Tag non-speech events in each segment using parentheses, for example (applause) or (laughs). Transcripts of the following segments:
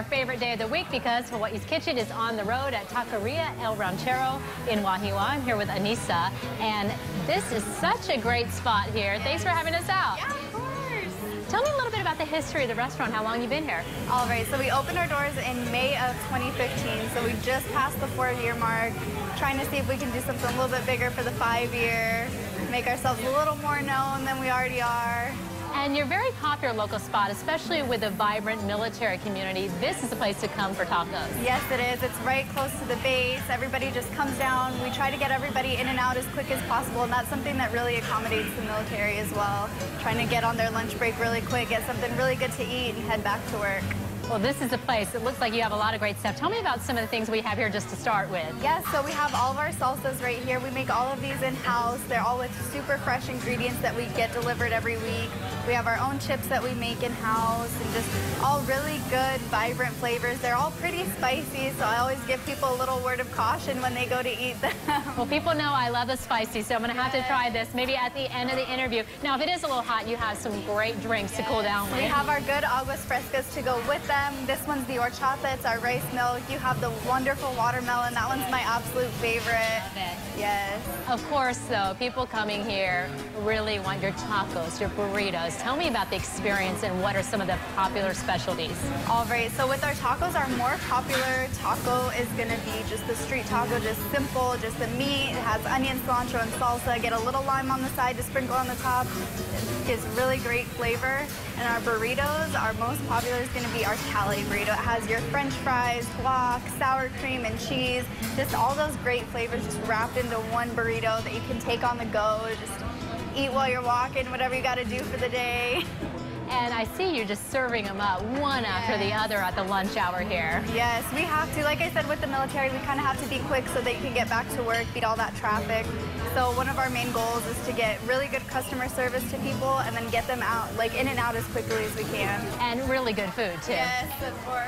our favorite day of the week because Hawaii's Kitchen is on the road at Taqueria El Ranchero in Wahiawa. I'm here with Anissa, and this is such a great spot here. Thanks for having us out. Yeah, of course. Tell me a little bit about the history of the restaurant, how long you've been here. All right, so we opened our doors in May of 2015, so we just passed the four-year mark, trying to see if we can do something a little bit bigger for the five-year, make ourselves a little more known than we already are. And you're a very popular local spot, especially with a vibrant military community. This is the place to come for tacos. Yes, it is. It's right close to the base. Everybody just comes down. We try to get everybody in and out as quick as possible, and that's something that really accommodates the military as well. Trying to get on their lunch break really quick, get something really good to eat, and head back to work. Well, this is a place. It looks like you have a lot of great stuff. Tell me about some of the things we have here just to start with. Yes, so we have all of our salsas right here. We make all of these in-house. They're all with super fresh ingredients that we get delivered every week. We have our own chips that we make in-house and just all really good, vibrant flavors. They're all pretty spicy, so I always give people a little word of caution when they go to eat them. Well, people know I love the spicy, so I'm going to have to try this maybe at the end of the interview. Now, if it is a little hot, you have some great drinks to cool down with. We have our good aguas frescas to go with them. This one's the horchata. It's our rice milk. You have the wonderful watermelon. That one's my absolute favorite. Yes. Of course, though, people coming here really want your tacos, your burritos. Tell me about the experience and what are some of the popular specialties. All right, so with our tacos, our more popular taco is gonna be just the street taco, just simple, just the meat. It has onion, cilantro, and salsa. Get a little lime on the side to sprinkle on the top. It gives really great flavor. And our burritos, our most popular is gonna be our Cali burrito. It has your french fries, guac, sour cream, and cheese. Just all those great flavors just wrapped into one burrito that you can take on the go. Just eat while you're walking, whatever you gotta do for the day. (laughs) And I see you just serving them up one after the other at the lunch hour here. Yes, we have to. Like I said, with the military, we kind of have to be quick so they can get back to work, beat all that traffic. So one of our main goals is to get really good customer service to people and then get them out, like in and out as quickly as we can. And really good food, too. Yes, of course.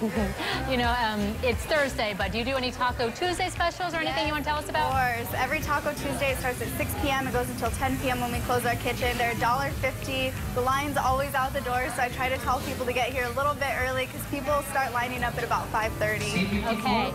(laughs) You know, um, it's Thursday, but do you do any Taco Tuesday specials or anything you want to tell us about? Of course. Every Taco Tuesday it starts at 6 p.m. It goes until 10 p.m. when we close our kitchen. They're $1.50. The line's always out the door, so I try to tell people to get here a little bit early because people start lining up at about 5.30. Okay.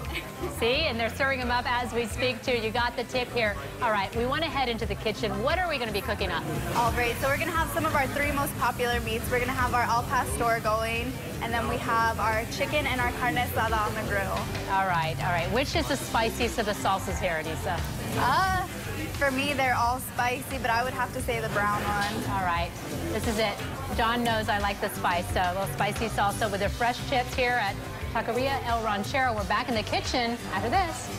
See, and they're serving them up as we speak too. You got the tip here. All right, we want to head into the kitchen. What are we going to be cooking up? All right, so we're gonna have some of our three most popular meats. We're gonna have our al pastor going, and then we have our chicken and our carne asada on the grill. All right, all right. Which is the spiciest of the salsas here, Anissa? Uh, for me, they're all spicy, but I would have to say the brown one. All right, this is it. John knows I like the spice, so a little spicy salsa with the fresh chips here at Taqueria El Ranchero. We're back in the kitchen after this.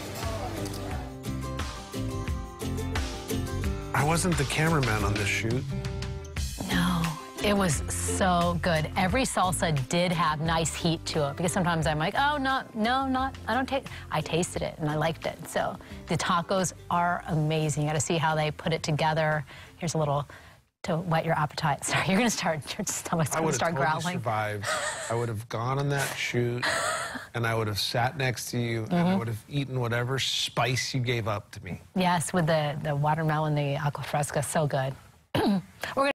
I wasn't the cameraman on this shoot. It was so good. Every salsa did have nice heat to it because sometimes I'm like, oh, no, no, not, I don't take, I tasted it and I liked it. So the tacos are amazing. You got to see how they put it together. Here's a little to whet your appetite. (laughs) Sorry, you're going to start, your stomach's I would to start have totally growling. survived. I would have gone on that shoot, (laughs) and I would have sat next to you, and Mm-hmm. I would have eaten whatever spice you gave up to me. Yes, with the, the watermelon, the agua fresca, so good.